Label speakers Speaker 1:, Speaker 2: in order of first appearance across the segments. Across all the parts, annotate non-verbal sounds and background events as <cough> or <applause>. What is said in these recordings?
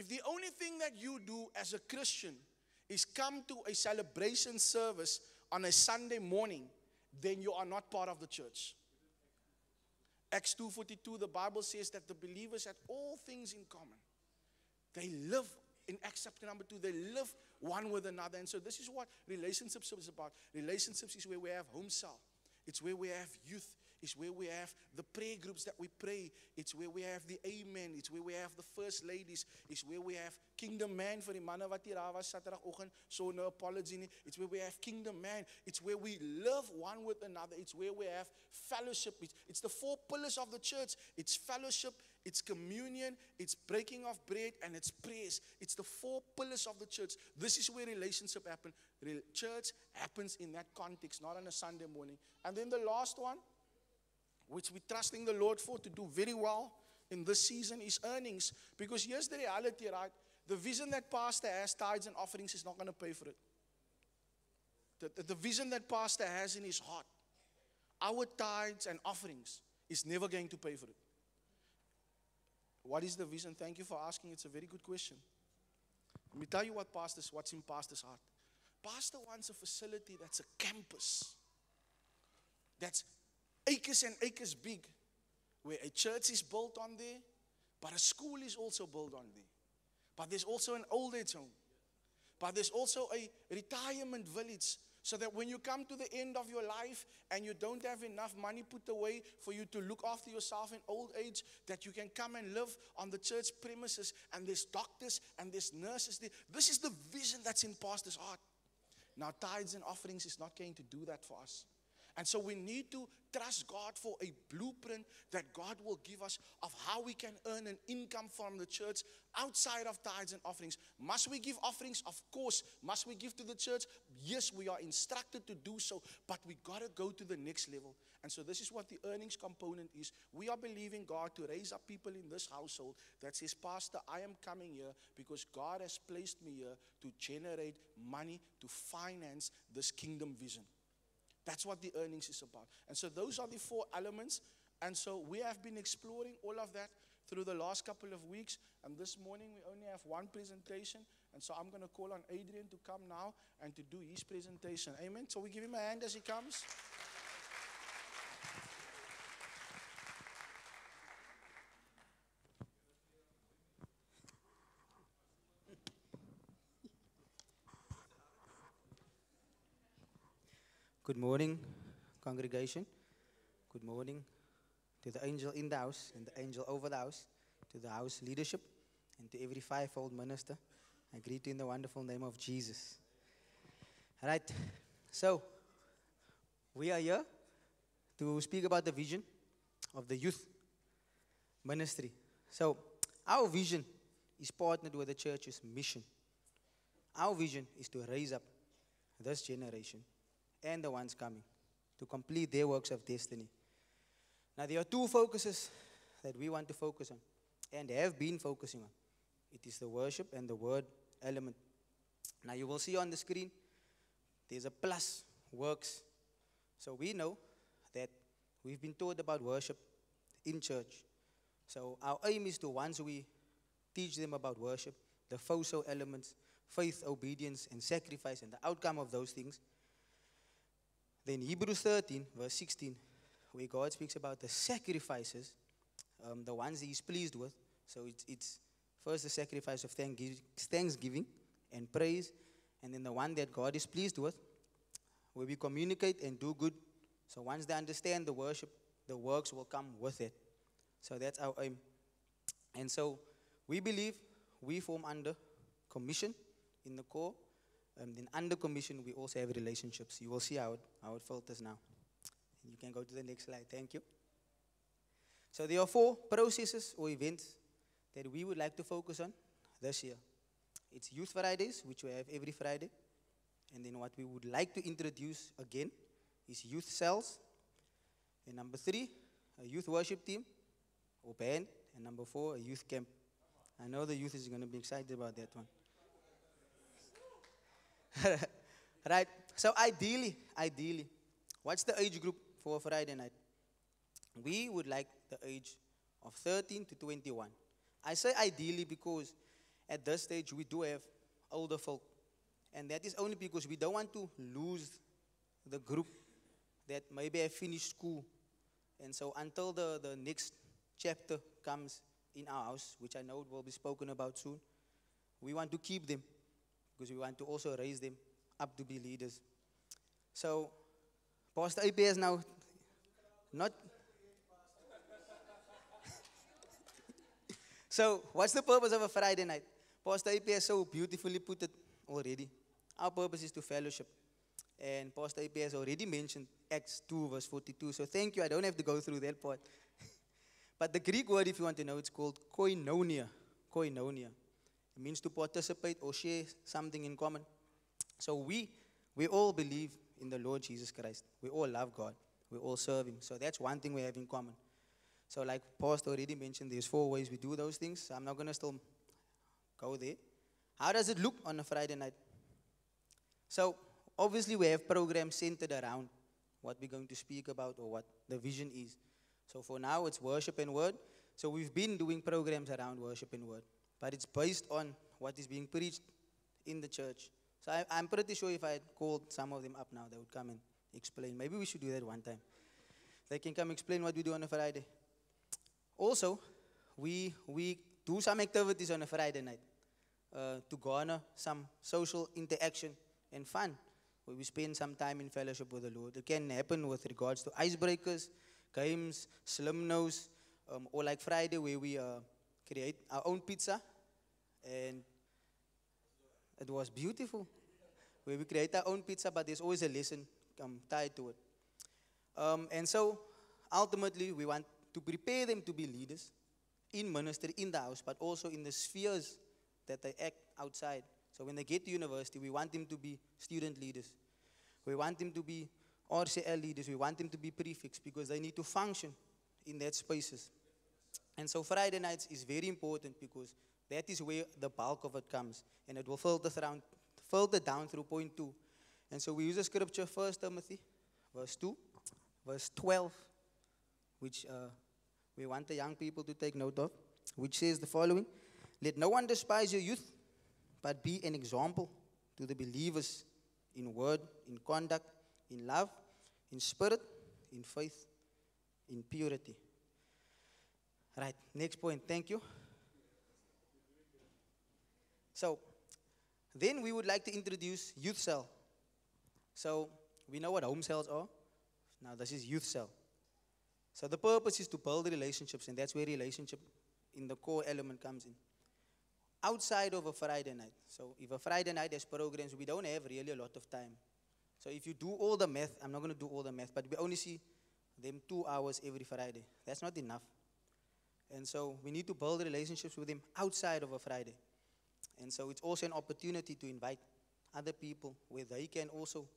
Speaker 1: If the only thing that you do as a Christian is come to a celebration service on a Sunday morning, then you are not part of the church. Acts 2:42 the Bible says that the believers had all things in common. They live in Acts chapter number 2 they live one with another and so this is what relationships is about. Relationships is where we have home cell. It's where we have youth it's where we have the prayer groups that we pray. It's where we have the amen. It's where we have the first ladies. It's where we have kingdom man for the manne wat was. So no apology. It's where we have kingdom man. It's where we love one with another. It's where we have fellowship. It's, it's the four pillars of the church. It's fellowship, it's communion, it's breaking of bread, and it's praise. It's the four pillars of the church. This is where relationship happen. Church happens in that context, not on a Sunday morning. And then the last one which we're trusting the Lord for to do very well in this season, is earnings. Because here's the reality, right? The vision that pastor has, tithes and offerings, is not going to pay for it. The, the, the vision that pastor has in his heart, our tithes and offerings, is never going to pay for it. What is the vision? Thank you for asking. It's a very good question. Let me tell you what pastors, what's in pastor's heart. Pastor wants a facility that's a campus. That's acres and acres big, where a church is built on there, but a school is also built on there. But there's also an old age home. But there's also a retirement village so that when you come to the end of your life and you don't have enough money put away for you to look after yourself in old age, that you can come and live on the church premises and there's doctors and there's nurses there. This is the vision that's in pastor's heart. Now, tithes and offerings is not going to do that for us. And so we need to trust God for a blueprint that God will give us of how we can earn an income from the church outside of tithes and offerings. Must we give offerings? Of course. Must we give to the church? Yes, we are instructed to do so, but we got to go to the next level. And so this is what the earnings component is. We are believing God to raise up people in this household that says, Pastor, I am coming here because God has placed me here to generate money to finance this kingdom vision. That's what the earnings is about. And so those are the four elements. And so we have been exploring all of that through the last couple of weeks. And this morning we only have one presentation. And so I'm going to call on Adrian to come now and to do his presentation. Amen. So we give him a hand as he comes.
Speaker 2: Good morning, congregation. Good morning to the angel in the house and the angel over the house, to the house leadership, and to every fivefold minister. I greet you in the wonderful name of Jesus. All right, so we are here to speak about the vision of the youth ministry. So, our vision is partnered with the church's mission. Our vision is to raise up this generation and the ones coming to complete their works of destiny. Now, there are two focuses that we want to focus on and have been focusing on it is the worship and the word element. Now, you will see on the screen there's a plus works. So, we know that we've been taught about worship in church. So, our aim is to once we teach them about worship, the FOSO elements, faith, obedience, and sacrifice, and the outcome of those things then Hebrews 13, verse 16, where God speaks about the sacrifices, um, the ones He's pleased with. So it's, it's first the sacrifice of thanksgiving and praise, and then the one that God is pleased with, where we communicate and do good. So once they understand the worship, the works will come with it. So that's our aim. And so we believe we form under commission in the core um, then under commission, we also have relationships. You will see how it, how it filters now. You can go to the next slide. Thank you. So there are four processes or events that we would like to focus on this year. It's Youth Fridays, which we have every Friday. And then what we would like to introduce again is youth cells. And number three, a youth worship team or band. And number four, a youth camp. I know the youth is going to be excited about that one. <laughs> right? So ideally, ideally, what's the age group for Friday night? We would like the age of 13 to 21. I say ideally because at this stage, we do have older folk. And that is only because we don't want to lose the group that maybe have finished school. And so until the, the next chapter comes in our house, which I know will be spoken about soon, we want to keep them because we want to also raise them up to be leaders. So, Pastor AP is now not. <laughs> so, what's the purpose of a Friday night? Pastor AP has so beautifully put it already. Our purpose is to fellowship. And Pastor AP has already mentioned Acts 2, verse 42. So, thank you. I don't have to go through that part. <laughs> but the Greek word, if you want to know, it's called koinonia. Koinonia. Means to participate or share something in common. So, we, we all believe in the Lord Jesus Christ. We all love God. We all serve Him. So that's one thing we have in common. So, like Pastor already mentioned, there's four ways we do those things. So I'm not going to still go there. How does it look on a Friday night? So, obviously, we have programs centered around what we're going to speak about or what the vision is. So, for now, it's worship and word. So, we've been doing programs around worship and word, but it's based on what is being preached in the church. So I, am pretty sure if I had called some of them up now, they would come and explain. Maybe we should do that one time. They can come explain what we do on a Friday. Also, we, we do some activities on a Friday night uh, to garner some social interaction and fun. Where we spend some time in fellowship with the Lord. It can happen with regards to icebreakers, games, slim nose, um, or like Friday where we uh, create our own pizza and it was beautiful. Where we create our own pizza, but there's always a lesson um, tied to it. Um, and so, ultimately, we want to prepare them to be leaders in ministry, in the house, but also in the spheres that they act outside. So, when they get to university, we want them to be student leaders. We want them to be RCL leaders. We want them to be prefects because they need to function in that spaces. And so Friday nights is very important because that is where the bulk of it comes. And it will filter, around, filter down through point two. And so we use a scripture, First Timothy, verse 2, verse 12, which uh, we want the young people to take note of, which says the following Let no one despise your youth, but be an example to the believers in word, in conduct, in love, in spirit, in faith, in purity. Right, next point. Thank you. So, then we would like to introduce youth cell. So, we know what home cells are. Now, this is youth cell. So, the purpose is to build relationships, and that's where relationship in the core element comes in. Outside of a Friday night. So, if a Friday night has programs, we don't have really a lot of time. So, if you do all the math, I'm not going to do all the math, but we only see them two hours every Friday. That's not enough. And so, we need to build relationships with them outside of a Friday. And so it's also an opportunity to invite other people where they can also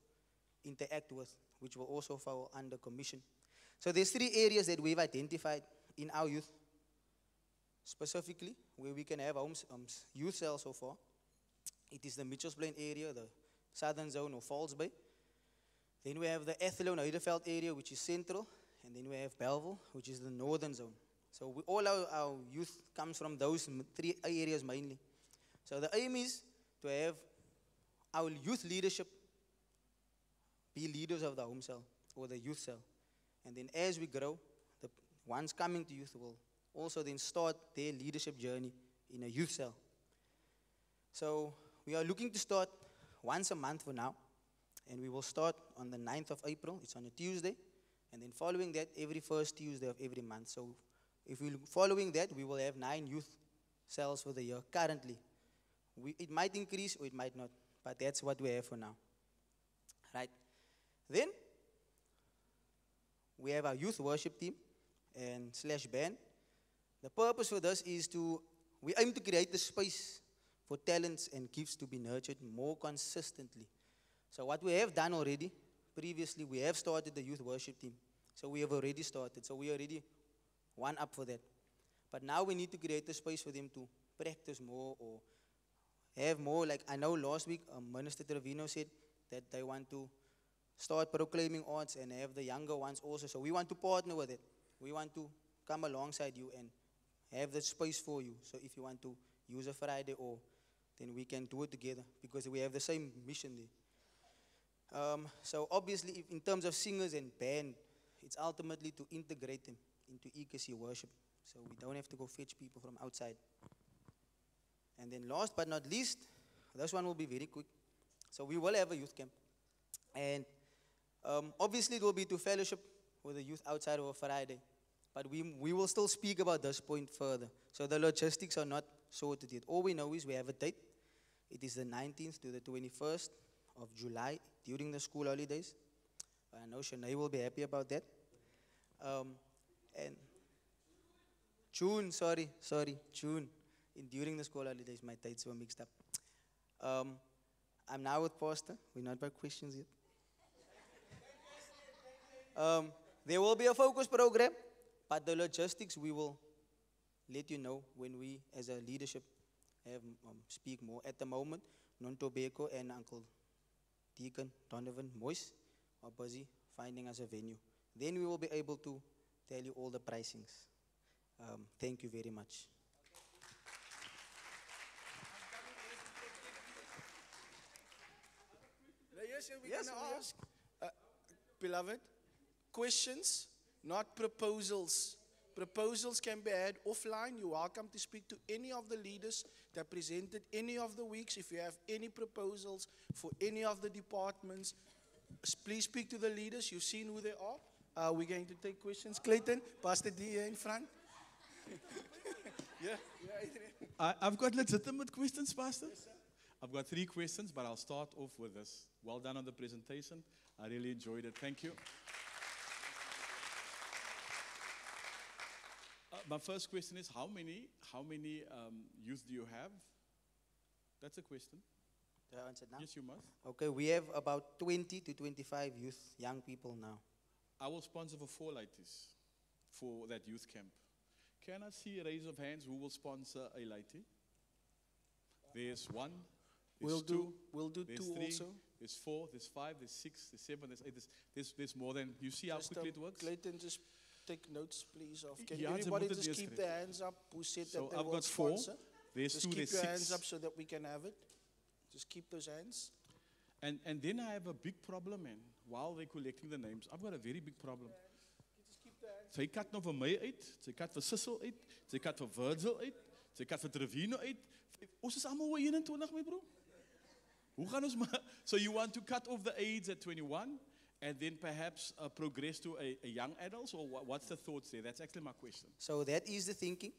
Speaker 2: interact with, which will also fall under commission. So there's three areas that we've identified in our youth, specifically where we can have homes, um, youth cells so far. It is the Mitchells Plain area, the southern zone of False Bay. Then we have the Athlone Heideveld area, which is central. And then we have Bellville, which is the northern zone. So we, all our, our youth comes from those three areas mainly. So the aim is to have our youth leadership be leaders of the home cell or the youth cell. And then as we grow, the ones coming to youth will also then start their leadership journey in a youth cell. So we are looking to start once a month for now. And we will start on the 9th of April. It's on a Tuesday. And then following that, every first Tuesday of every month. So if we're following that, we will have nine youth cells for the year currently. We, it might increase or it might not, but that's what we have for now. Right? Then we have our youth worship team and slash band. The purpose for this is to we aim to create the space for talents and gifts to be nurtured more consistently. So what we have done already, previously we have started the youth worship team. So we have already started. So we already one up for that. But now we need to create a space for them to practice more or have more. Like I know last week, um, Minister Trevino said that they want to start proclaiming arts and have the younger ones also. So we want to partner with it. We want to come alongside you and have the space for you. So if you want to use a Friday or then we can do it together because we have the same mission there. Um, so obviously, in terms of singers and band, it's ultimately to integrate them into EKC worship. So we don't have to go fetch people from outside. And then last but not least, this one will be very quick. So we will have a youth camp. And um, obviously it will be to fellowship with the youth outside of a Friday. But we, we will still speak about this point further. So the logistics are not sorted yet. All we know is we have a date. It is the 19th to the 21st of July during the school holidays. I know Shanae will be happy about that. Um, and June, sorry, sorry, June. In, during the school holidays, my dates were mixed up. Um, I'm now with Pastor. We're not by questions yet. Um, there will be a focus program, but the logistics we will let you know when we, as a leadership, have um, speak more. At the moment, Non Tobacco and Uncle Deacon Donovan Moise are busy finding us a venue. Then we will be able to tell you all the pricings. Um, thank you very much.
Speaker 1: Yes, we're
Speaker 2: Yes,
Speaker 1: going to ask, uh, beloved, questions, not proposals. Proposals can be had offline. You're welcome to speak to any of the leaders that presented any of the weeks. If you have any proposals for any of the departments, please speak to the leaders. You've seen who they are. Uh, we're going to take questions. Clayton, Pastor D here in front. yeah, yeah,
Speaker 3: I, I've got legitimate questions, Pastor. I've got three questions, but I'll start off with this. Well done on the presentation. I really enjoyed it. Thank you. Uh, my first question is how many how many um, youth do you have? That's a question.
Speaker 2: Do I answer now?
Speaker 3: Yes, you must.
Speaker 2: Okay, we have about 20 to 25 youth, young people now.
Speaker 3: I will sponsor for four lighties for that youth camp. Can I see a raise of hands who will sponsor a lighty? There's one. There's
Speaker 1: We'll
Speaker 3: two.
Speaker 1: do, we'll do
Speaker 3: There's
Speaker 1: two
Speaker 3: three,
Speaker 1: also.
Speaker 3: there's four, there's five, there's six, there's seven, there's eight, there's, there's, there's more than, you see how
Speaker 1: Just,
Speaker 3: quickly
Speaker 1: um,
Speaker 3: it works?
Speaker 1: Clayton, just take notes, please. Of can everybody just keep their hands up? Who said
Speaker 3: So
Speaker 1: that they
Speaker 3: I've
Speaker 1: will
Speaker 3: got four,
Speaker 1: sponsor?
Speaker 3: There's
Speaker 1: Just
Speaker 3: two,
Speaker 1: keep
Speaker 3: there's
Speaker 1: your hands up so that we can have it. Just keep those hands.
Speaker 3: And, and then I have a big problem, man. While they're collecting the names, I've got a very big problem. Sy kat nou vir my uit, sy kat vir Sissel uit, sy kat vir Virgil uit, sy kat vir Trevino uit. Ons is almal oor 21, my bro. Hoe gaan ons maar <laughs> So you want to cut off the age at 21 and then perhaps uh, progress to a, a young adult or what, what's the thoughts there? That's actually my question.
Speaker 2: So that is the thinking.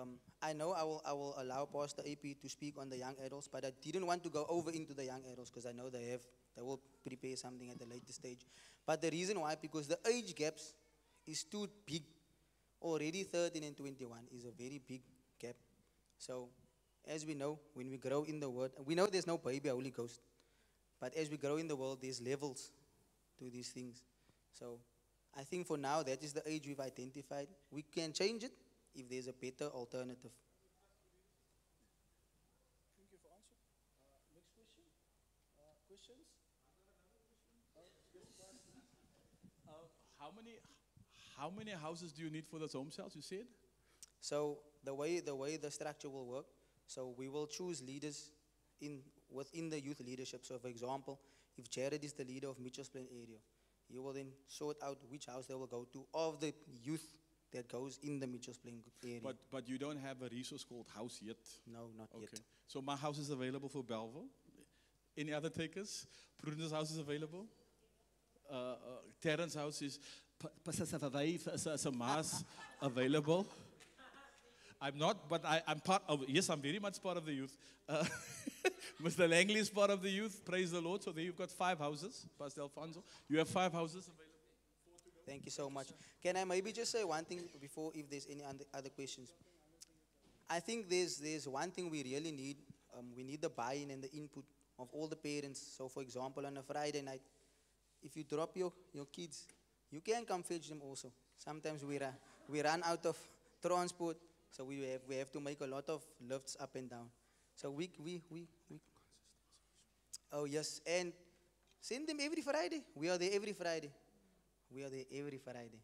Speaker 2: Um, I know I will, I will allow Pastor AP to speak on the young adults, but I didn't want to go over into the young adults because I know they have, they will prepare something at a later stage. But the reason why, because the age gaps is too big. Already 13 and 21 is a very big gap. So, as we know, when we grow in the Word, we know there's no baby Holy Ghost, but as we grow in the world, there's levels to these things. So, I think for now, that is the age we've identified. We can change it if there's a better alternative.
Speaker 1: Thank you for answer. Uh, next question. Uh, questions?
Speaker 3: How many how many houses do you need for those home cells you said?
Speaker 2: So the way the way the structure will work, so we will choose leaders in within the youth leadership. So for example, if Jared is the leader of Mitchell's Plain area, he will then sort out which house they will go to of the youth that goes in the Mitchell's Plain area.
Speaker 3: But but you don't have a resource called house yet.
Speaker 2: no, not
Speaker 3: Okay.
Speaker 2: yet.
Speaker 3: So my house is available for Bellville. Any other takers? Prudence house is available. Uh, uh, Terrence house is a mass <laughs> available. I'm not, but I, I'm part of. Yes, I'm very much part of the youth. Uh, <laughs> Mr. Langley is part of the youth. Praise the Lord. So there you've got five houses, Pastor Alfonso. You have five houses available.
Speaker 2: Thank you so much. Can I maybe just say one thing before, if there's any other- questions? I think there's, there's one thing we really need. Um, we need the buy-in and the input of all the parents. So, for example, on a Friday night, if you drop your, your kids, you can come fetch them also. Sometimes we, ra- we run out of transport, so we have, we have to make a lot of lifts up and down. So we, we, we, we Oh, yes, and send them every Friday. We are there every Friday. We are there every Friday.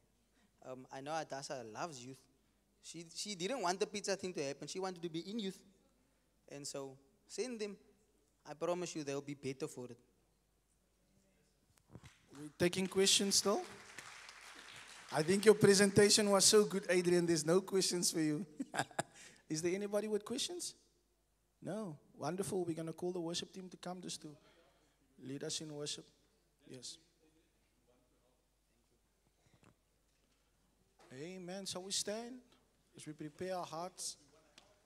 Speaker 2: Um, I know Adasa loves youth. She, she didn't want the pizza thing to happen. She wanted to be in youth. And so send them. I promise you they'll be better for it.
Speaker 1: We taking questions still? I think your presentation was so good, Adrian. There's no questions for you. <laughs> Is there anybody with questions? No. Wonderful. We're going to call the worship team to come just to lead us in worship. Yes. Amen. So we stand as we prepare our hearts.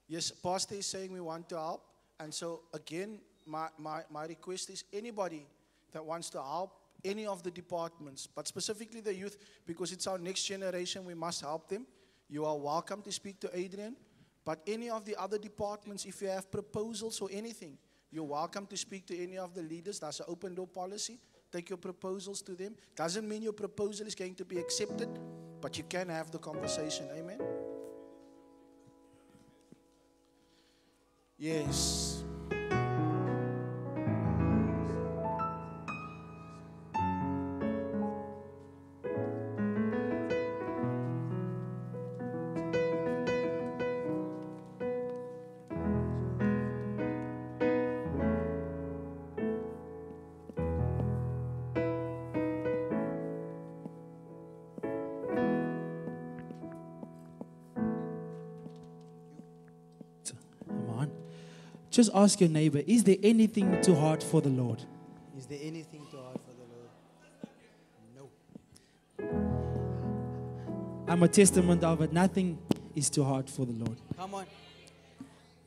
Speaker 1: Yes, Pastor is saying we want to help. And so, again, my, my, my request is anybody that wants to help any of the departments, but specifically the youth, because it's our next generation, we must help them. You are welcome to speak to Adrian. But any of the other departments, if you have proposals or anything, you're welcome to speak to any of the leaders. That's an open door policy. Take your proposals to them. Doesn't mean your proposal is going to be accepted, but you can have the conversation. Amen. Yes.
Speaker 4: Just ask your neighbor, is there anything too hard for the Lord?
Speaker 2: Is there anything too hard for the Lord? No.
Speaker 4: I'm a testament of it. Nothing is too hard for the Lord.
Speaker 2: Come on.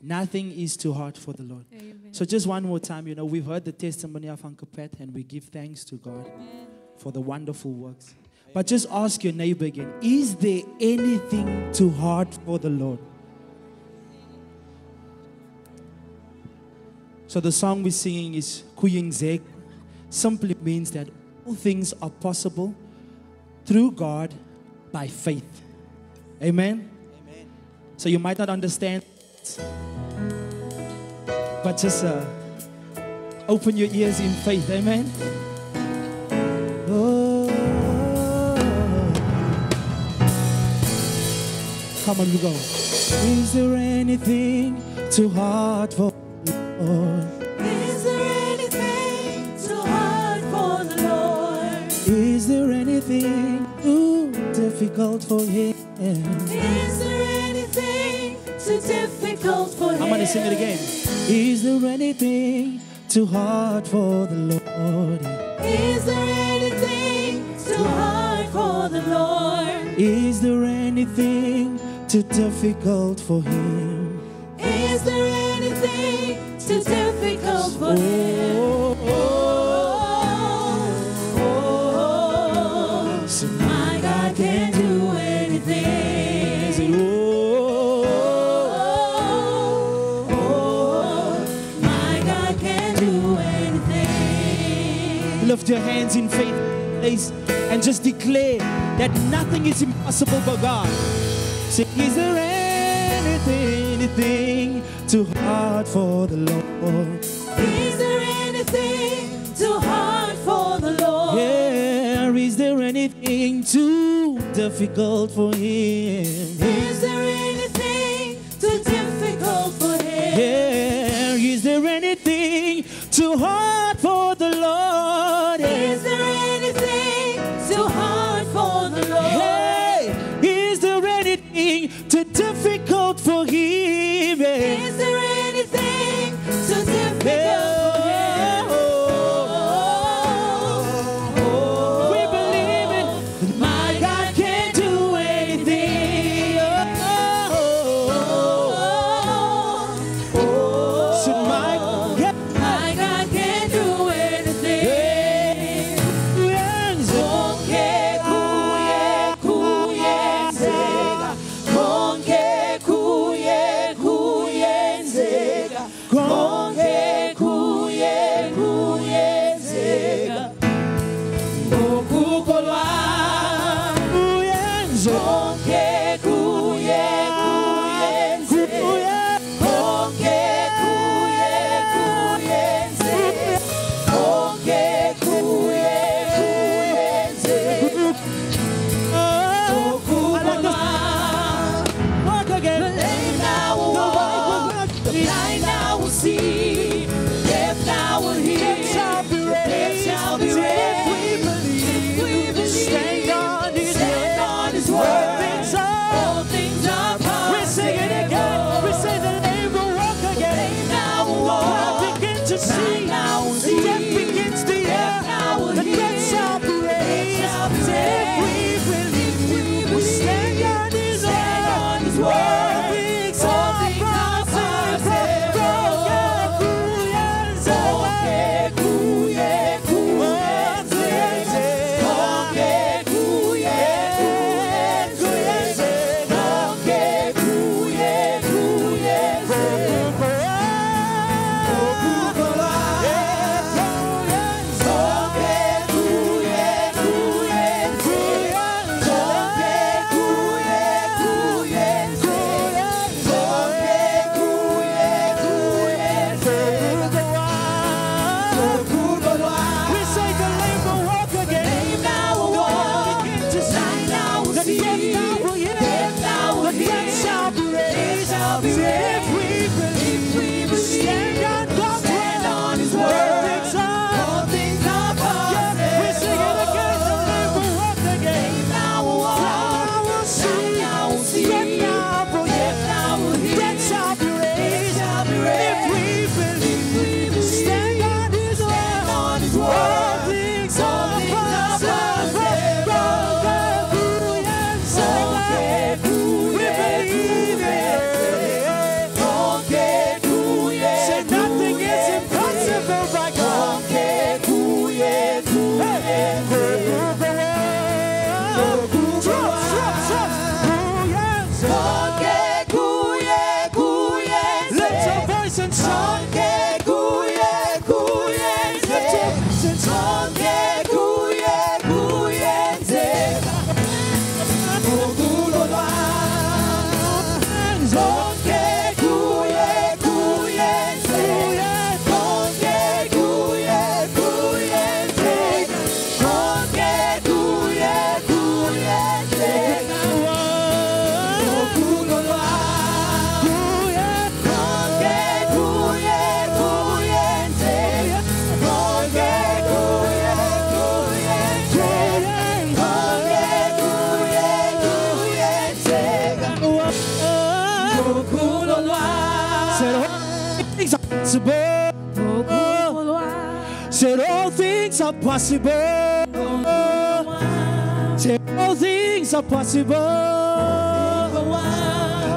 Speaker 4: Nothing is too hard for the Lord.
Speaker 5: Amen.
Speaker 4: So just one more time, you know, we've heard the testimony of Uncle Pat and we give thanks to God for the wonderful works. But just ask your neighbor again, is there anything too hard for the Lord? So the song we're singing is Kuying Zeg. Simply means that all things are possible through God by faith. Amen.
Speaker 2: Amen.
Speaker 4: So you might not understand, but just uh, open your ears in faith. Amen. Oh. Come on, we go. Is there anything too hard for Lord?
Speaker 5: Is there anything too hard for the Lord?
Speaker 4: Is there anything too difficult for Him?
Speaker 5: Is there anything too difficult for him?
Speaker 4: I'm sing it again. Is there anything too hard for the Lord?
Speaker 5: Is there anything too hard for the Lord?
Speaker 4: Is there anything too difficult for him? Oh,
Speaker 5: Oh, my God can do anything. my God can do anything.
Speaker 4: lift your hands in faith, please, and just declare that nothing is impossible for God. Say, is there anything, anything too hard for the Lord?
Speaker 5: Is there anything too hard for the Lord?
Speaker 4: Yeah, is there anything too difficult for Him?
Speaker 5: Is there anything too difficult for him?
Speaker 4: Yeah, is there anything too hard for the Lord?
Speaker 5: Is there anything too hard for the Lord?
Speaker 4: Hey, is there anything too difficult things are possible. Said all things are possible.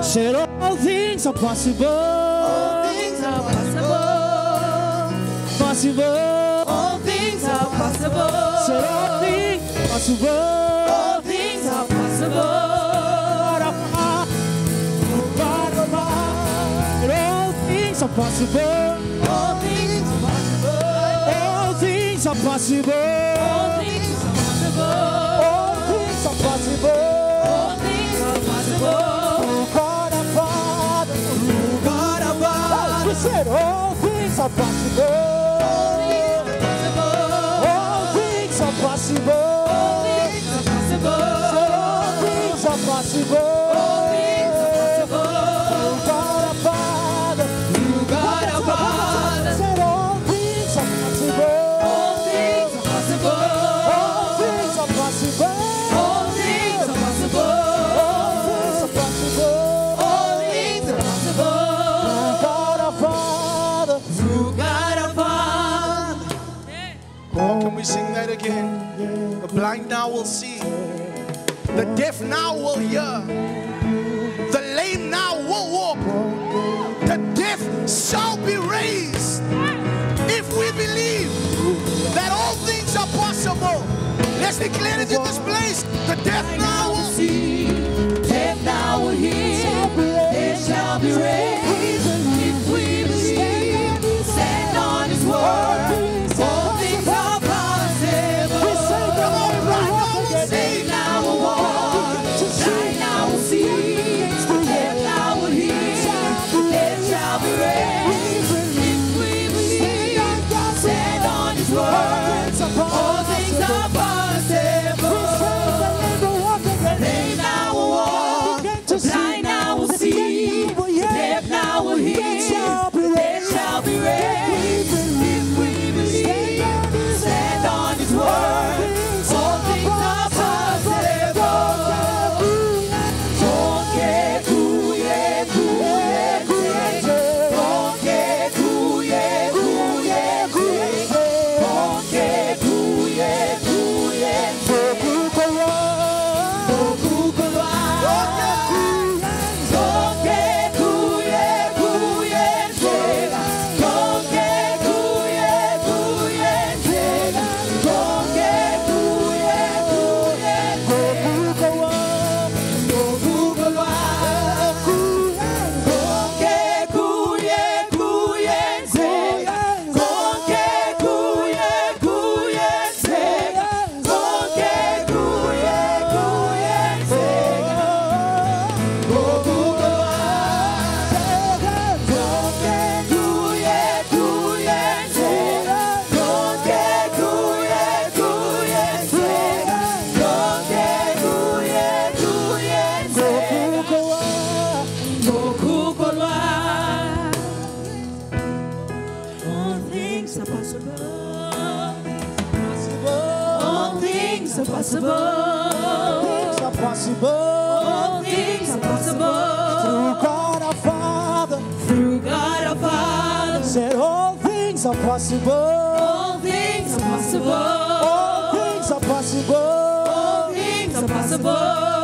Speaker 4: Said all things are possible. All things are possible. Possible.
Speaker 5: All things are possible.
Speaker 4: Said all things possible.
Speaker 5: All things are possible.
Speaker 4: Possible.
Speaker 5: All things are possible.
Speaker 4: All things are possible.
Speaker 5: All things are possible.
Speaker 4: All things are possible.
Speaker 5: All things are possible.
Speaker 4: God our all things are possible.
Speaker 1: Deaf now will hear. The lame now will walk. The deaf shall be raised. If we believe that all things are possible, let's declare it in this place. The deaf now will
Speaker 5: see. Death now will hear. Dead shall be raised. If we believe, stand on His word. Things are possible. are possible. All things are possible. Through God our Father Through God our Father.
Speaker 4: said all things are possible.
Speaker 5: All things are possible.
Speaker 4: All things are possible.
Speaker 5: All things are possible.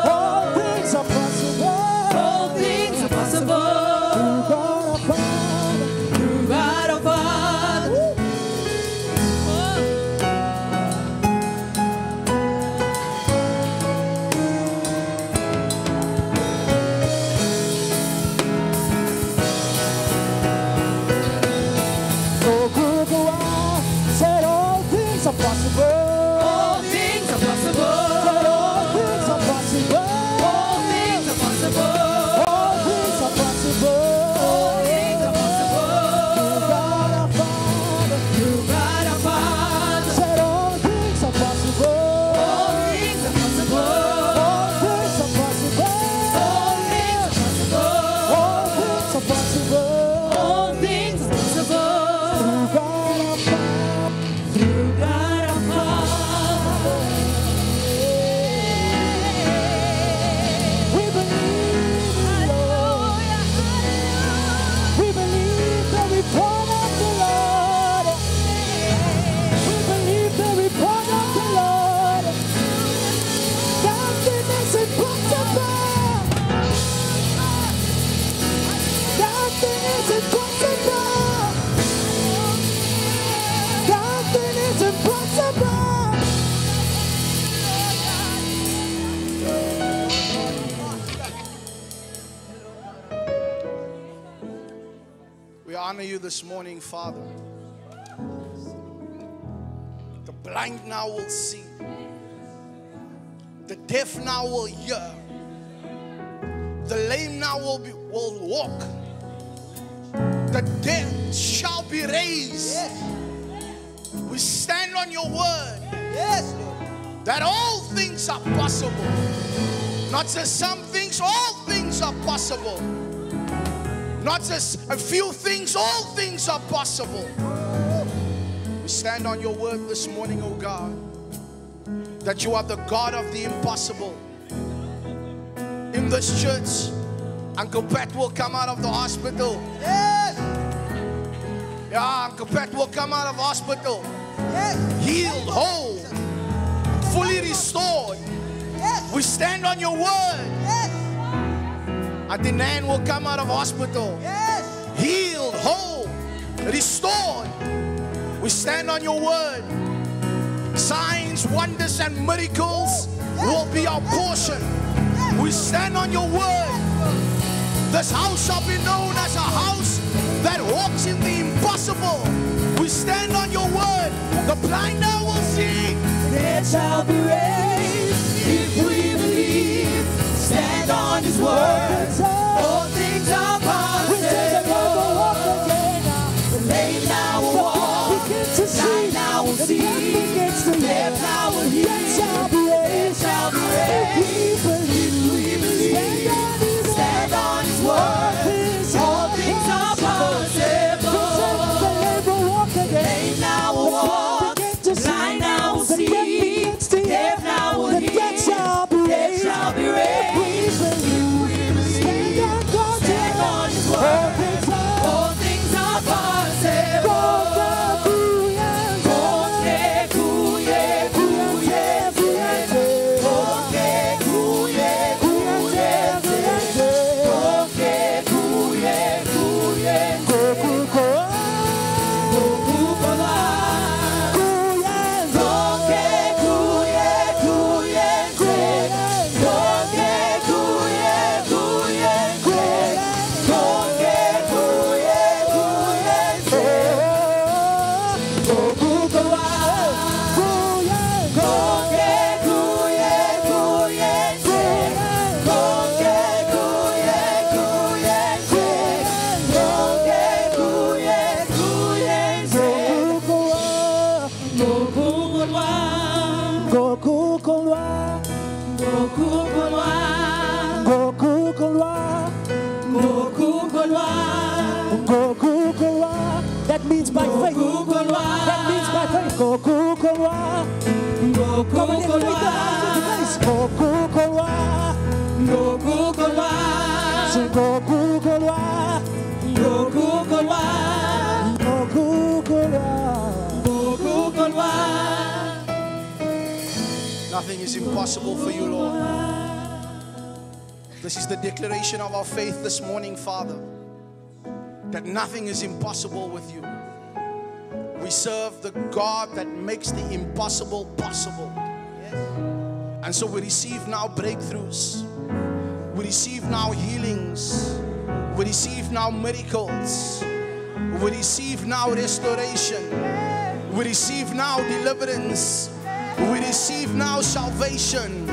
Speaker 4: Father.
Speaker 1: The blind now will see, the deaf now will hear, the lame now will, be, will walk, the dead shall be raised. We stand on your word
Speaker 2: Yes, Lord.
Speaker 1: that all things are possible. Not just some things, all things are possible. Not just a few things, all things are possible. We stand on your word this morning, oh God, that you are the God of the impossible. In this church, Uncle Pat will come out of the hospital.
Speaker 2: Yes.
Speaker 1: Yeah, Uncle Pat will come out of hospital,
Speaker 2: Yes.
Speaker 1: healed, whole, fully restored.
Speaker 2: Yes.
Speaker 1: We stand on your word.
Speaker 2: Yes.
Speaker 1: Auntie Nan will come out of hospital,
Speaker 2: Yes.
Speaker 1: healed, whole, restored. We stand on your word. Signs, wonders, and miracles will be our portion. We stand on your word. This house shall be known as a house that walks in the impossible. We stand on your word. The blind now will see.
Speaker 5: Dead shall be raised if we believe. Stand on His word.
Speaker 4: Faith. That means by faith. Goku.
Speaker 5: Goku.
Speaker 4: Goku.
Speaker 5: Goku
Speaker 4: Goku.
Speaker 5: Goku
Speaker 4: Goku.
Speaker 5: Goku.
Speaker 1: Nothing is impossible for you, Lord. This is the declaration of our faith this morning, Father. That nothing is impossible with you. We serve the God that makes the impossible possible. And so we receive now breakthroughs. We receive now healings. We receive now miracles. We receive now restoration. We receive now deliverance. We receive now salvation.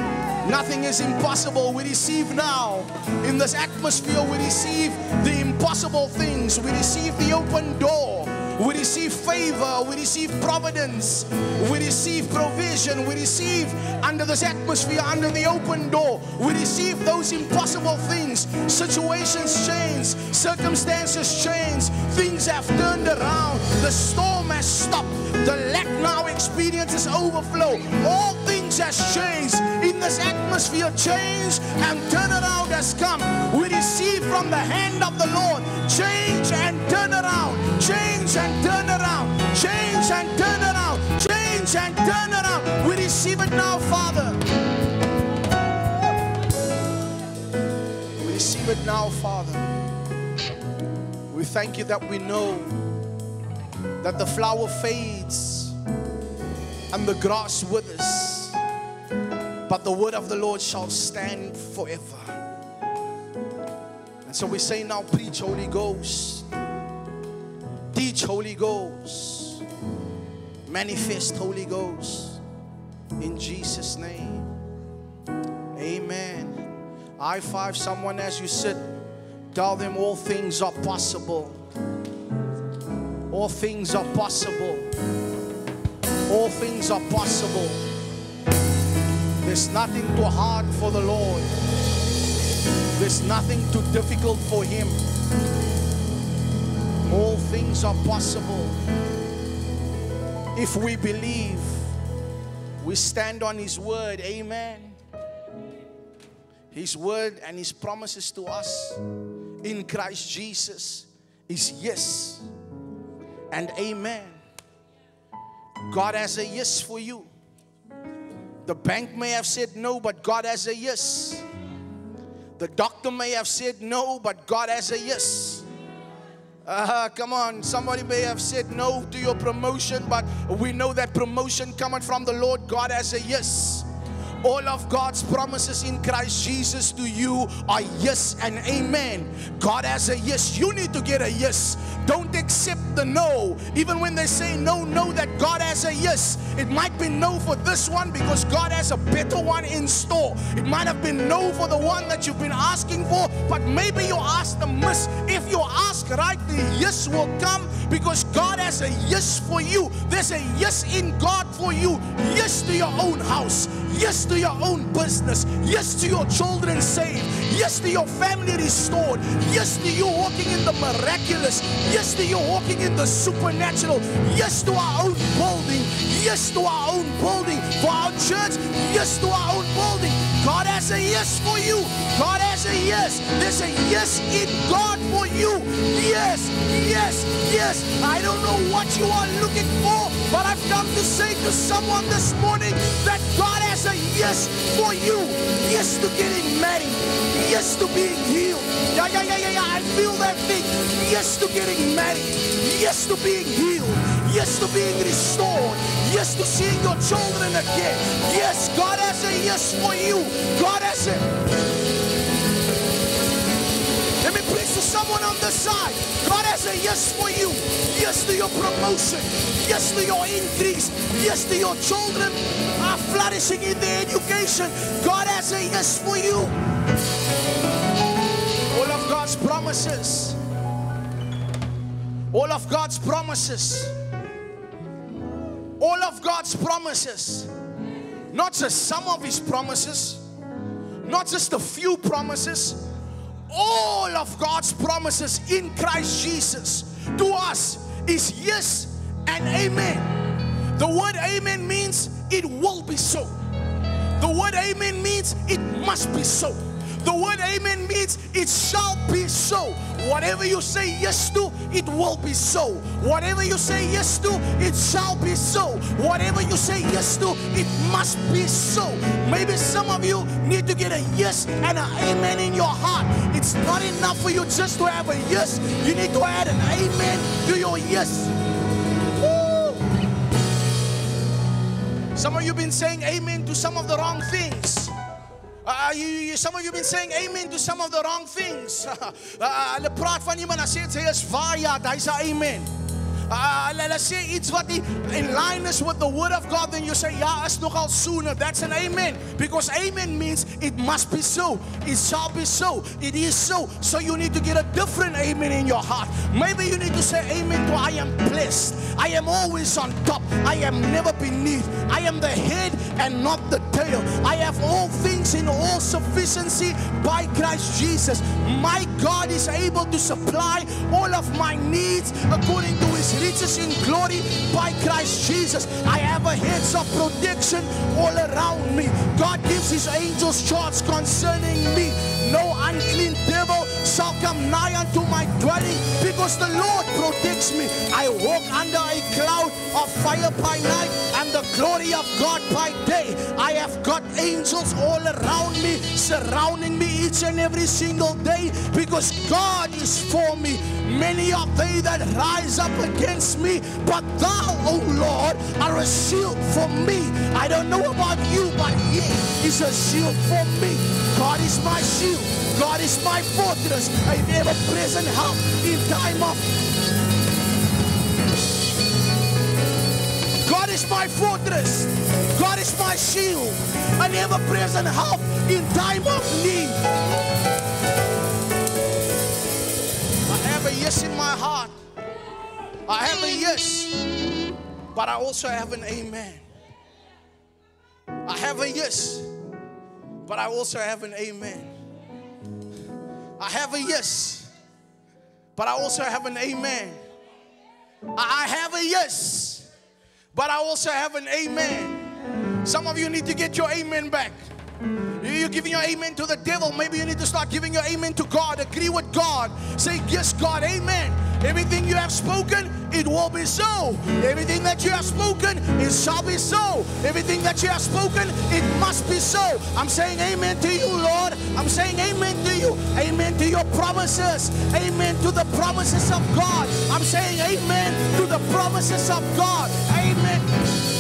Speaker 1: Nothing is impossible. We receive now in this atmosphere, we receive the impossible things. We receive the open door. We receive favor. We receive providence. We receive provision. We receive under this atmosphere, under the open door. We receive those impossible things. Situations change, circumstances change, things have turned around. The storm has stopped. The lack now experiences overflow. All things has changed in this atmosphere. Change and turnaround has come. We from the hand of the Lord change and turn around. Change and turn around. Change and turn around. Change and turn around. We receive it now, Father. We receive it now, Father. We thank you that we know that the flower fades and the grass withers, but the word of the Lord shall stand forever. So we say now, preach, Holy Ghost. Teach, Holy Ghost. Manifest, Holy Ghost. In Jesus' name. Amen. I five someone as you sit. Tell them all things are possible. All things are possible. All things are possible. There's nothing too hard for the Lord. There's nothing too difficult for Him. All things are possible. If we believe, we stand on His word. Amen. His word and His promises to us in Christ Jesus is yes and amen. God has a yes for you. The bank may have said no, but God has a yes. The doctor may have said no, but God has a yes. Uh, come on, somebody may have said no to your promotion, but we know that promotion coming from the Lord, God has a yes. All of God's promises in Christ Jesus to you are yes and amen. God has a yes. You need to get a yes. Don't accept the no. Even when they say no, know that God has a yes. It might be no for this one because God has a better one in store. It might have been no for the one that you've been asking for, but maybe you asked the miss. If you ask right, the yes will come because God has a yes for you. There's a yes in God for you. Yes to your own house. Yes to your own business. Yes to your children saved. Yes to your family restored. Yes to you walking in the miraculous. Yes to you walking in the supernatural. Yes to our own building. Yes to our own building. For our church, yes to our own building. God has a yes for you. God has a yes. There's a yes in God for you. Yes, yes, yes. I don't know what you are looking for, but I've come to say to someone this morning that God has a yes for you. Yes to getting married. Yes to being healed. Yeah, yeah, yeah, yeah, yeah. I feel that thing. Yes to getting married. Yes to being healed. Yes to being restored. Yes to seeing your children again. Yes, God has a yes for you. God has a. Let me preach to someone on the side. God has a yes for you. Yes to your promotion. Yes to your increase. Yes to your children are flourishing in their education. God has a yes for you. All of God's promises. All of God's promises. All of God's promises. Not just some of His promises, not just a few promises. All of God's promises in Christ Jesus to us is yes and amen. The word amen means it will be so. The word amen means it must be so. The word amen means it shall be so. Whatever you say yes to, it will be so. Whatever you say yes to, it shall be so. Whatever you say yes to, it must be so. Maybe some of you need to get a yes and an amen in your heart. It's not enough for you just to have a yes, you need to add an amen to your yes. Some of you have been saying amen to some of the wrong things. Uh, you, you, some of you have been saying amen to some of the wrong things. <laughs> uh, hulle praat van iemand en sê hy is waar ja, hy's 'n amen. Uh, us say it's nie in line with the word of God, then you say ja, is nogal sooner. That's an amen. Because amen means it must be so. It shall be so. It is so. So you need to get a different amen in your heart. Maybe you need to say amen to I am blessed. I am always on top. I am never beneath. I am the head and not the tail. I have all things in all sufficiency by Christ Jesus. My God is able to supply all of my needs according to his riches in glory by Christ Jesus. I have a hedge of protection all around me. God gives his angels charge concerning me. No unclean devil shall come nigh unto my dwelling, because the Lord protects me. I walk under a cloud of fire by night and the glory of God by day. I have got angels all around me, surrounding me each and every single day, because God is for me. Many are they that rise up against me, but thou, O Lord, are a shield for me. I don't know about you, but He is a shield for me. God is my shield. God is my fortress, a ever present help in time of. God is my fortress. God is my shield, an ever present help in time of need. I have a yes in my heart. I have a yes, but I also have an amen. I have a yes, but I also have an amen. I have a yes, but I also have an amen. I have a yes, but I also have an amen. Some of you need to get your amen back. You're giving your amen to the devil. Maybe you need to start giving your amen to God. Agree with God. Say, Yes, God, amen. Everything you have spoken, it will be so. Everything that you have spoken, it shall be so. Everything that you have spoken, it must be so. I'm saying amen to you, Lord. I'm saying amen to you. Amen to your promises. Amen to the promises of God. I'm saying amen to the promises of God. Amen.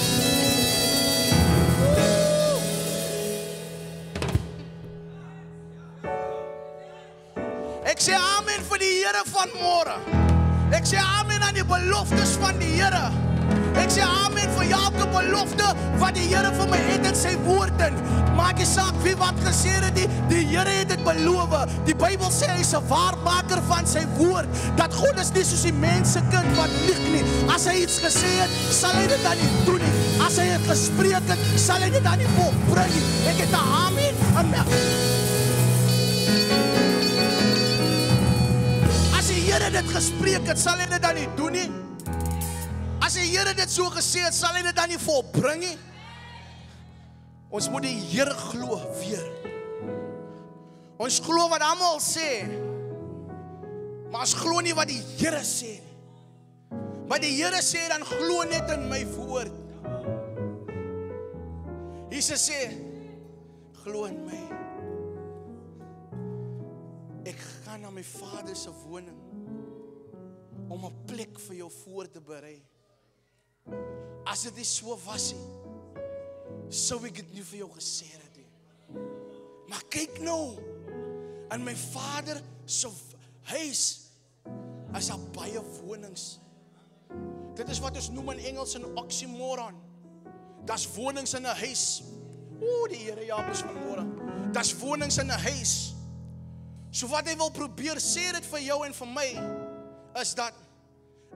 Speaker 1: Ek sê amen vir die Here van môre. Ek sê amen aan die beloftes van die Here. Ek sê amen vir elke belofte wat die Here vir my het in sy woord in. Maak nie saak wie wat gesê het nie, die Here het dit beloof. Die Bybel sê hy is 'n waarmaker van sy woord. Dat God is nie soos die mense kind wat lieg nie. As hy iets gesê het, sal hy dit dan nie doen nie. As hy dit gespreek het, sal hy dit dan nie volbring nie. Ek het 'n amen. Amen. Dit gespreek het, sal hy dit dan nie doen nie. As die Here dit so gesê het, sal hy dit dan nie volbring nie. Ons moet die Here glo weer. Ons glo wat almal sê. Maar ons glo nie wat die Here sê nie. Wat die Here sê dan glo net in my woord. Jesus sê glo in my. Ek gaan na my Vader se woning om 'n plek vir jou voor te berei. As dit nie so was nie, sou ek dit nie vir jou gesê het nie. Maar kyk nou, in my Vader se huis is daar baie wonings. Dit is wat ons noem in Engels 'n oxymoron. Das wonings in 'n huis. O, die Here help ons vanmôre. Das wonings in 'n huis. So wat hy wil probeer sê dit vir jou en vir my is dat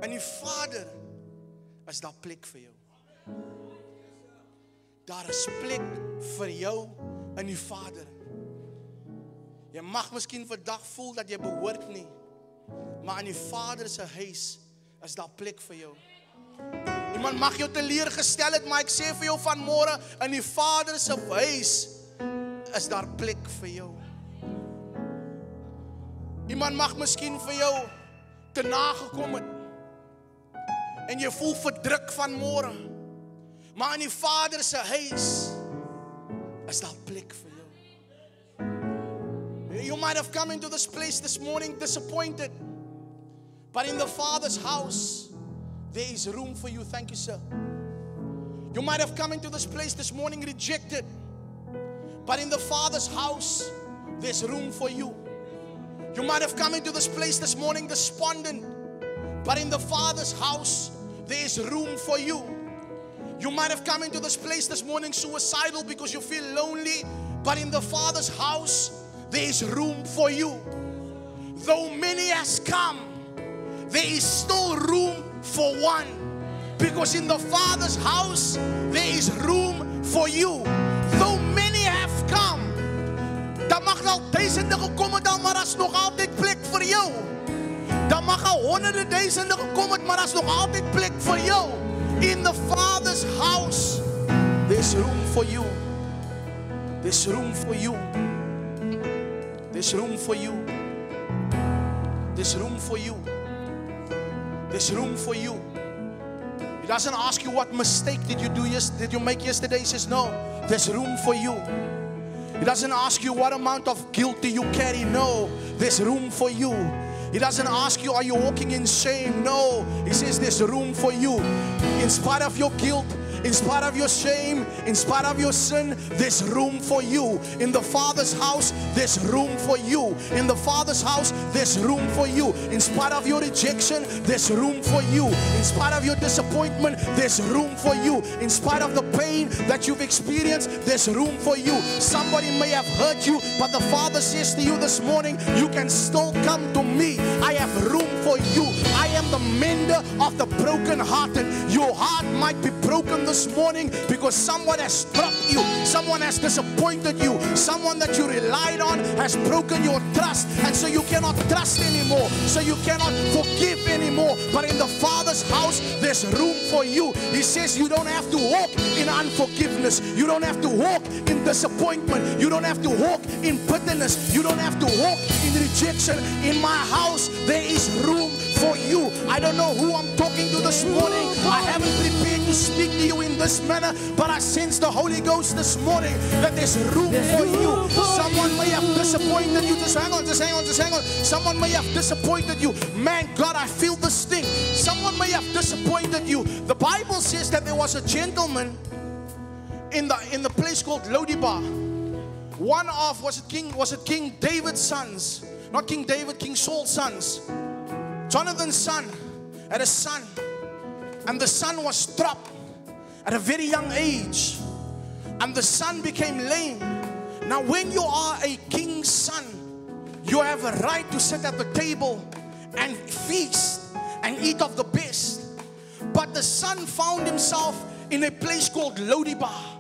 Speaker 1: in die Vader is daar plek vir jou. Daar is plek vir jou in die Vader. Jy mag miskien vandag voel dat jy behoort nie. Maar in die Vader se huis is daar plek vir jou. Iemand mag jou teleurgestel het, maar ek sê vir jou van môre in die Vader se huis is daar plek vir jou. Iemand mag miskien vir jou te nagekom het. En jy voel verdruk van môre. Maar in die Vader se huis is daar plek vir jou. You might have come into this place this morning disappointed. But in the Father's house there is room for you. Thank you, sir. You might have come into this place this morning rejected. But in the Father's house there's room for you. You might have come into this place this morning despondent, but in the Father's house, there is room for you. You might have come into this place this morning suicidal because you feel lonely, but in the Father's house, there is room for you. Though many has come, there is still room for one. Because in the Father's house, there is room for you. Al duisende gekom het dan maar as nog altyd plek vir jou. Dan mag er al honderde duisende gekom het maar as nog altyd plek vir jou. In the Father's house there's room for you. There's room for you. There's room for you. There's room for you. There's room for you. He doesn't ask you what mistake did you do yes did you make yesterday. He says, No, there's room for you. He doesn't ask you what amount of guilt do you carry. No, there's room for you. He doesn't ask you, Are you walking in shame? No, He says, There's room for you. In spite of your guilt, in spite of your shame, in spite of your sin, there's room for you. In the Father's house, there's room for you. In the Father's house, there's room for you. In spite of your rejection, there's room for you. In spite of your disappointment, there's room for you. In spite of the pain that you've experienced, there's room for you. Somebody may have hurt you, but the Father says to you this morning, You can still come to me. I have room for you. I am the mender of the broken-hearted. Your heart might be broken this morning because someone has dropped you, someone has disappointed you, someone that you relied on has broken your trust, and so you cannot trust anymore, so you cannot forgive anymore. But in the Father's house, there's room for you. He says you don't have to walk in unforgiveness, you don't have to walk in disappointment, you don't have to walk in bitterness, you don't have to walk in rejection. In my house, there is room for you. I don't know who I'm talking to this morning. I haven't prepared to speak to you in this manner, but I sense the Holy Ghost this morning that there's room for you. Someone may have disappointed you. Just hang on, just hang on, just hang on. Someone may have disappointed you. Man, God, I feel this thing. Someone may have disappointed you. The Bible says that there was a gentleman in the in the place called Lodebar. One of was it King was it King David's sons? Not King David, King Saul's sons. Jonathan's son had a son, and the son was struck at a very young age, and the son became lame. Now, when you are a king's son, you have a right to sit at the table and feast and eat of the best. But the son found himself in a place called Lodebar.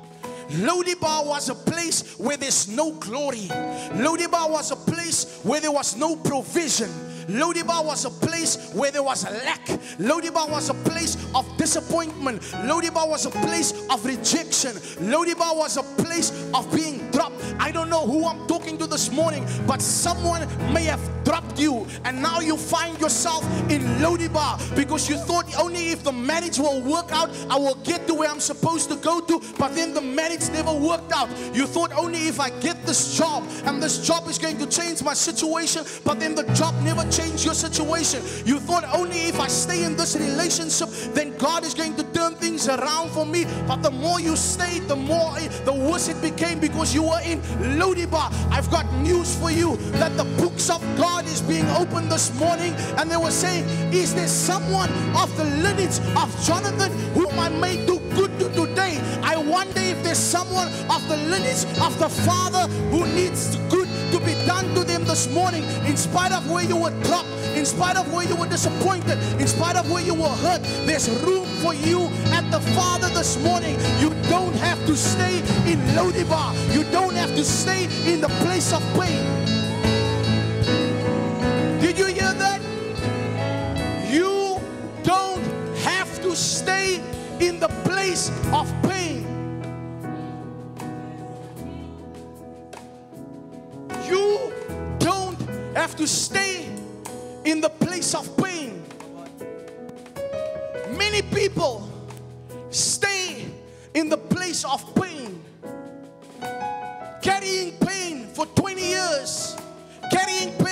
Speaker 1: Lodebar was a place where there's no glory. Lodebar was a place where there was no provision. Lodebar was a place where there was a lack. Lodebar was a place of disappointment. Lodebar was a place of rejection. Lodebar was a place of being dropped. I don't know who I'm talking to this morning, but someone may have dropped you, and now you find yourself in Lodebar because you thought only if the marriage will work out, I will get to where I'm supposed to go to, but then the marriage never worked out. You thought only if I get this job and this job is going to change my situation, but then the job never changed your situation. You thought only if I stay in this relationship, then God is going to turn things around for me. But the more you stayed, the more the worse it became because you were in Lodebar. I've got news for you that the books of God is being opened this morning, and they were saying, Is there someone of the lineage of Jonathan whom I may do good to today? I wonder if there's someone of the lineage of the father who needs good to be done to them this morning, in spite of where you were dropped, in spite of where you were disappointed, in spite of where you were hurt. There's room for you at the Father this morning. You don't have to stay in Lodebar, you don't have to stay in the place of pain. In the place of pain. You don't have to stay in the place of pain. Many people stay in the place of pain, carrying pain for 20 years, carrying pain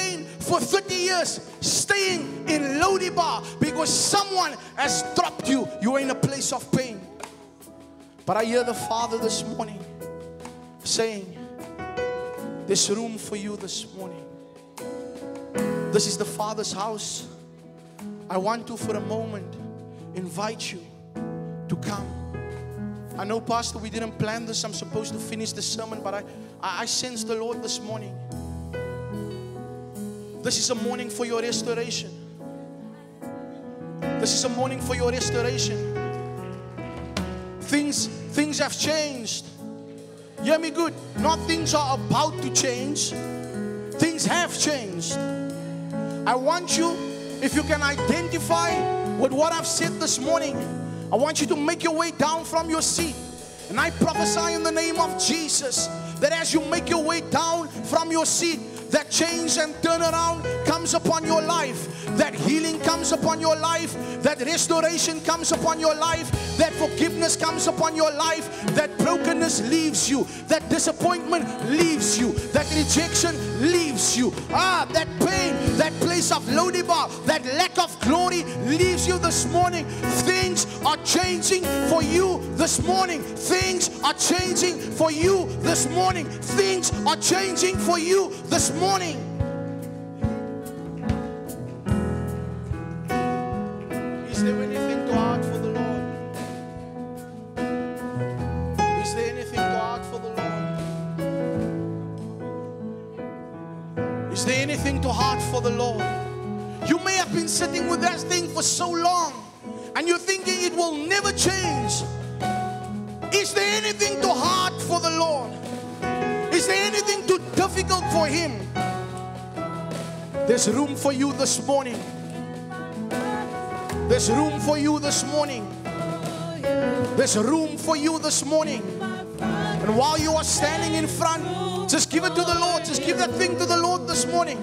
Speaker 1: for 30 years, staying in Lodebar because someone has dropped you. You are in a place of pain. But I hear the Father this morning saying, There's room for you this morning. This is the Father's house. I want to, for a moment, invite you to come. I know, Pastor, we didn't plan this. I'm supposed to finish the sermon, but I, I sense the Lord this morning. This is a morning for your restoration. This is a morning for your restoration. Things, things have changed. Hear me good. Not things are about to change. Things have changed. I want you, if you can identify with what I've said this morning, I want you to make your way down from your seat. And I prophesy in the name of Jesus that as you make your way down from your seat, that change and turnaround comes upon your life, that healing comes upon your life, that restoration comes upon your life, that forgiveness comes upon your life, that brokenness leaves you, that disappointment leaves you, that rejection leaves you. Ah, that pain, that place of Lodebar, that lack of glory leaves you this morning. Things are changing for you this morning. Things are changing for you this morning. Things are changing for you this morning. There anything too hard for the Lord? You may have been sitting with that thing for so long and you're thinking it will never change. Is there anything too hard for the Lord? Is there anything too difficult for Him? There's room for you this morning. There's room for you this morning. There's room for you this morning. And while you are standing in front, just give it to the Lord. Just give that thing to the Lord this morning.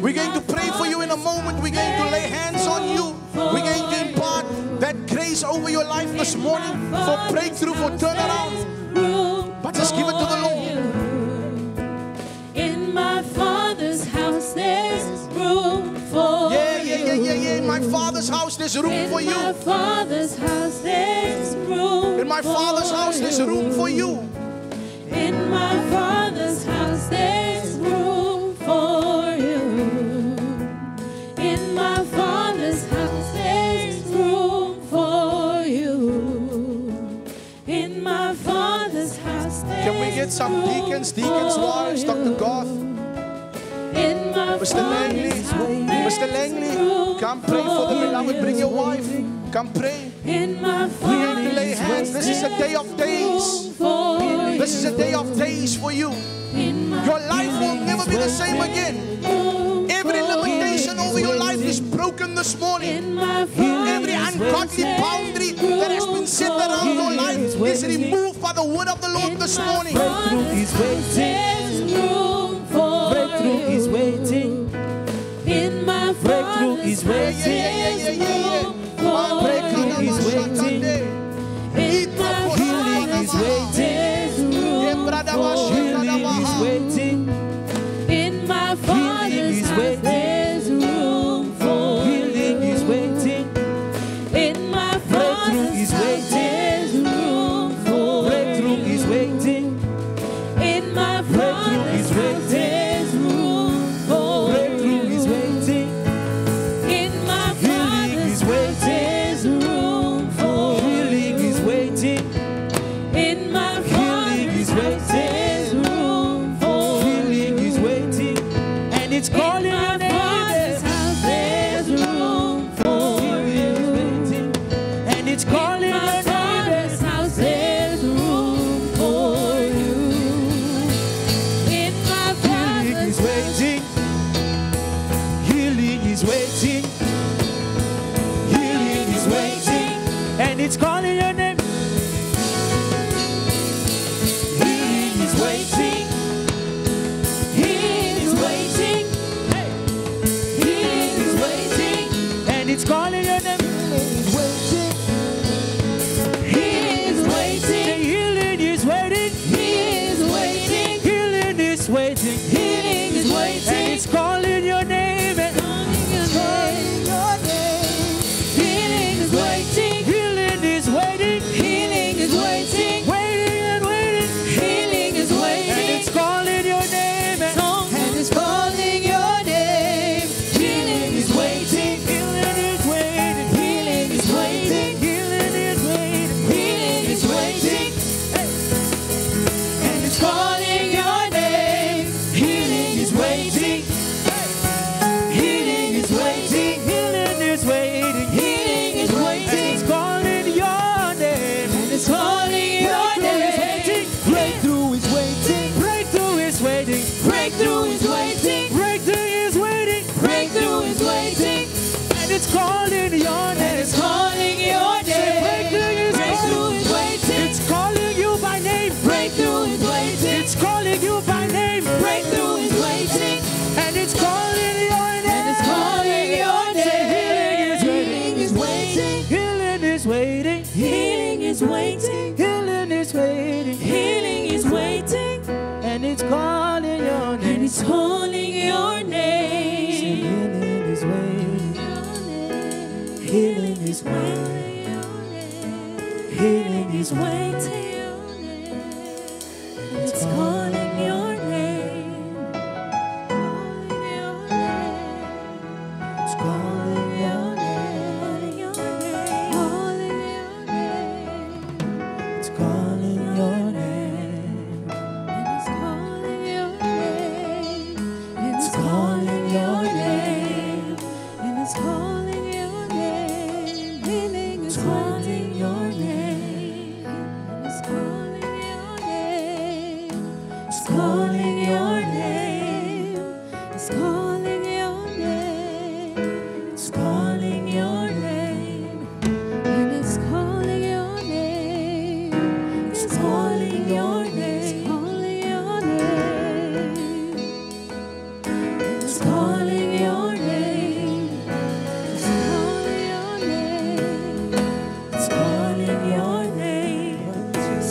Speaker 1: We're going to pray for you in a moment. We're going to lay hands on you. We're going to impart that grace over your life this morning for breakthrough, for turnaround. But just give it to the Lord.
Speaker 5: In my father's house, there's room for
Speaker 1: Yeah, yeah, yeah, yeah, yeah. In my father's house, there's room for you.
Speaker 5: father's house, there's room.
Speaker 1: In my father's house, there's room for you.
Speaker 5: In my father's house, there's room for you. In my father's
Speaker 1: some deacons, deacons' wives, Dr. Goth,
Speaker 5: In my
Speaker 1: Mr. Langley, Mr. Langley, come pray for the beloved. Bring your wife. Come pray.
Speaker 5: In my
Speaker 1: We're to lay hands. This is a day of days. This is a day of days for you. Your life will never be the same again. Every limitation over your life is broken this morning. Every ungodly boundary that has been set around your life is removed by the word of the Lord this morning.
Speaker 4: Breakthrough is waiting. Breakthrough is waiting.
Speaker 5: In my
Speaker 4: Breakthrough is
Speaker 1: Yeah,
Speaker 4: waiting.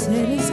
Speaker 4: It's